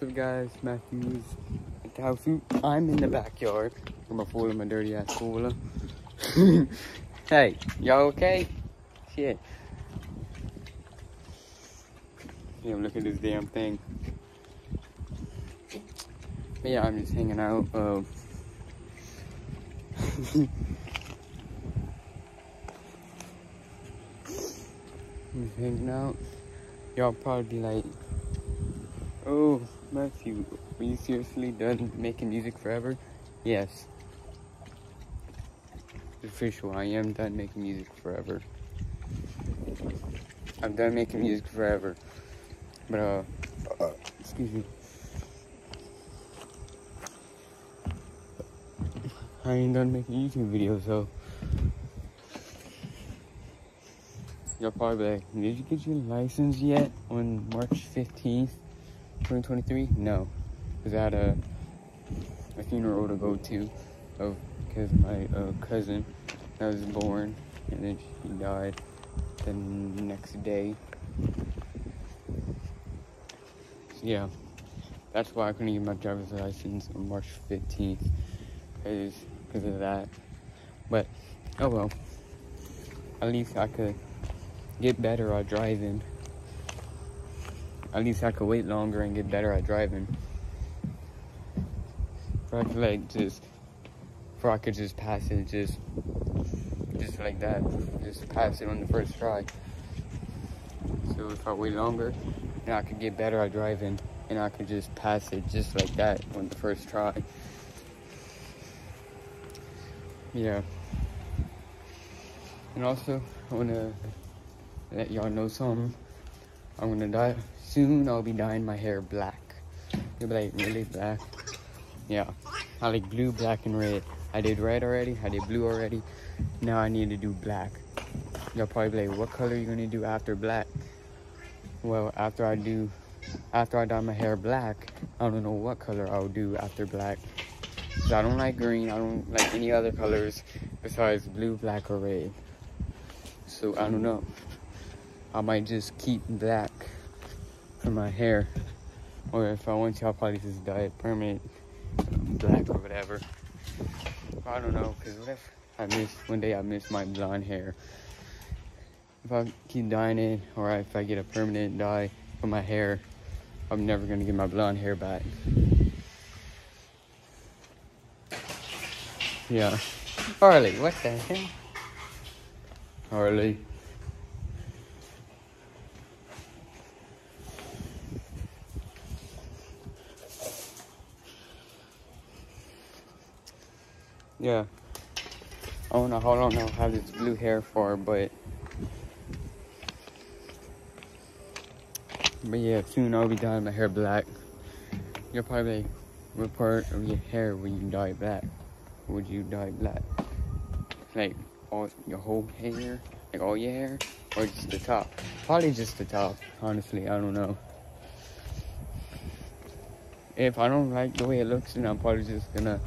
So guys, Matthews at the house. I'm in the backyard. I'm a fool of my dirty ass cooler. hey, y'all okay? Shit. Yeah, look at this damn thing. But yeah, I'm just hanging out. Uh, I'm hanging out. Y'all probably be like, oh, Matthew, are you seriously done making music forever? Yes. Official, I am done making music forever. I'm done making music forever. But, uh, uh excuse me. I ain't done making YouTube videos, so. Y'all probably like, did you get your license yet on March 15th, 2023? No, because I had a, a funeral to go to because my uh, cousin that was born and then she died the next day. Yeah, that's why I couldn't get my driver's license on March 15th because because of that. But oh well, at least I could get better at driving. At least I could wait longer and get better at driving. For I could like just, for I could just pass it just, just like that, just pass it on the first try. So if I wait longer, then I could get better at driving and I could just pass it just like that on the first try. Yeah. And also, I wanna let y'all know something. I'm gonna dye soon. I'll be dyeing my hair black. You'll be like really black. Yeah, I like blue, black, and red. I did red already. I did blue already. Now I need to do black. Y'all probably be like, what color are you gonna do after black? Well, after I do, after I dye my hair black, I don't know what color I'll do after black. I don't like green. I don't like any other colors besides blue, black, or red. So I don't know. I might just keep black for my hair. Or if I want to, I'll probably just dye it permanent black or whatever. I don't know, because what if I miss, one day I miss my blonde hair. If I keep dyeing it, or if I get a permanent dye for my hair, I'm never going to get my blonde hair back. Yeah. Harley, what the hell? Harley. Yeah. I don't know how long I'll have this blue hair for, but but yeah, soon I'll be dyeing my hair black. You'll probably what part of your hair will you dye black? Would you dye black? Like all your whole hair, like all your hair, or just the top? Probably just the top. Honestly, I don't know. If I don't like the way it looks, then I'm probably just gonna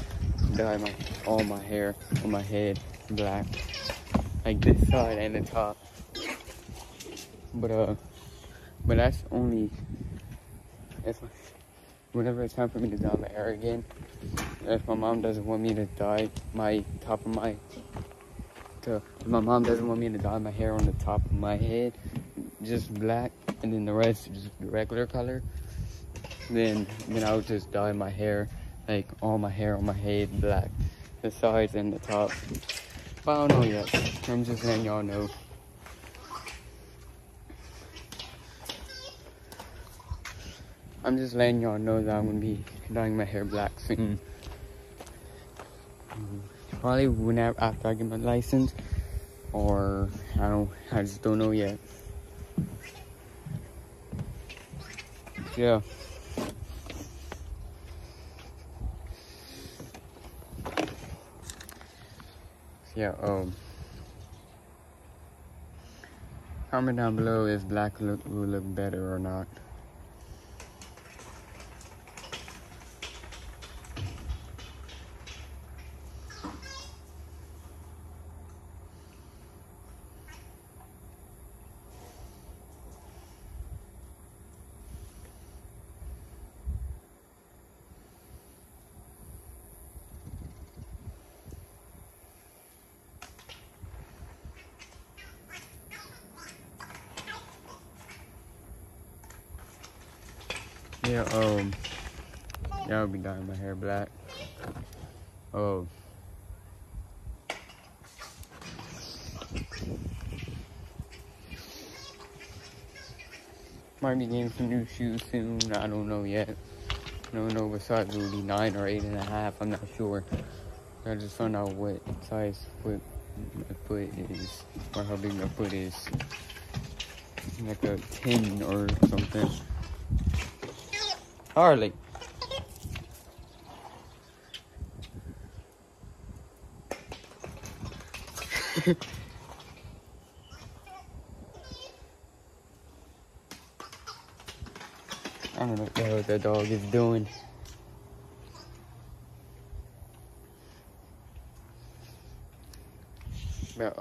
dye my all my hair on my head black, like this side and the top. But uh, but that's only if whenever it's time for me to dye my hair again. If my mom doesn't want me to dye my top of my to if my mom doesn't want me to dye my hair on the top of my head, just black, and then the rest just regular color, then then I'll just dye my hair like all my hair on my head black, the sides and the top. But I don't know yet. I'm just letting y'all know. I'm just letting y'all know that I'm gonna be dyeing my hair black soon. Hmm. Mm-hmm. Probably whenever after I get my license, or I don't. I just don't know yet. Yeah. Yeah, um, comment down below if black look, will look better or not. Yeah, um, yeah, I'll be dyeing my hair black. Oh. Might be getting some new shoes soon. I don't know yet. I don't know what size it will be, nine or eight and a half. I'm not sure. I just found out what size foot my foot is, or how big my foot is. Like a 10 or something. Harley. I don't know what the that dog is doing. But,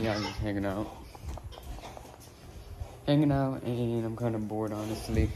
yeah, I'm just hanging out. Hanging out, and I'm kind of bored, honestly.